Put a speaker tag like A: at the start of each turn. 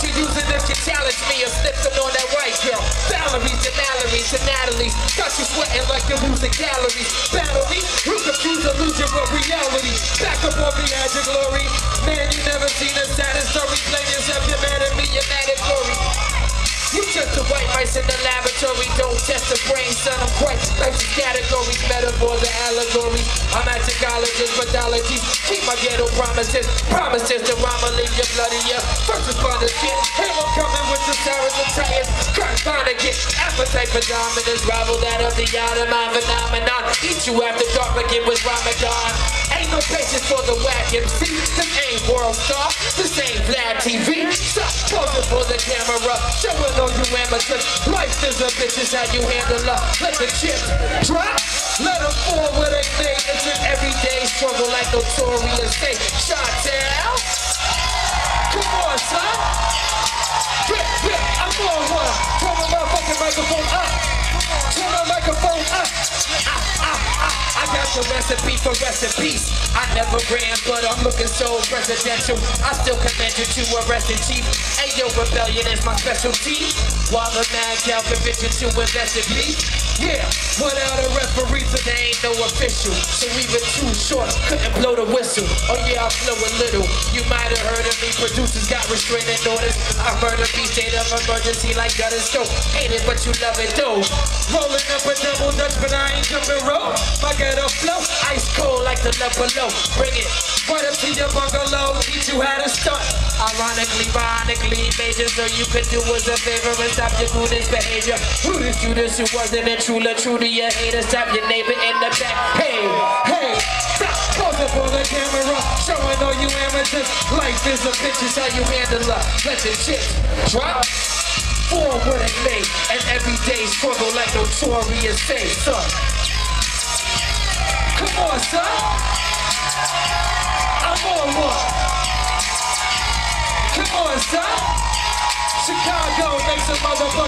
A: using this to challenge me or slipping on that white girl. Valerie's and Mallory's and Natalie's. Got you sweating like you're losing calories. Battle me, who confuse illusion with reality. Back up on me, edge of glory. In the laboratory. Don't test the brain, son. I'm quite like these categories, metaphors and allegories. I'm a psychologist, pathologies. Keep my ghetto promises. Promises to rhyme will leave you bloody. Yeah. First responders kid. Halo coming with the sirens and tires. Crack get Appetite for dominance. Rival that of the Ottoman phenomenon. Eat you after dark like it was Ramadan. Ain't no patience for the whack MC. This ain't world star. This ain't Vlad TV. Stop posing for the camera. Showing know you amateurs. Life is a bitch, is how you handle her. Let the chips drop. Let them fall where they may. It's an everyday struggle like notorious say. down. Come on, son. Got the recipe for recipes. I never ran, but I'm looking so presidential. I still command you to arrest in chief. Ayo, rebellion is my specialty. While the mad cow conviction to invest in me. Yeah, without a referee, so there ain't no official. So even too short, couldn't blow the whistle. Oh yeah, I flow a little. You might have heard of me. Producers got restraining orders. I murder me, state of emergency like and stroke. Hate it, but you love it though. Rolling up a double dutch, but I ain't jumping My ghetto flow, ice cold like the love below. Bring it right up to your bungalow. Teach you how to stunt. Ironically, ironically, major, so you could do us a favor and stop your goonish behavior. Who this Judas who wasn't a true, true to your haters? Stop your neighbor in the back. Hey, hey, stop posing for the camera, showing all you amateurs. Life is a bitch, is how you handle her. Let the shit drop. Forward and late, and everyday struggle like notorious say, son. On, son. I'm on one. Come on, son. Chicago, make some motherfucking noise.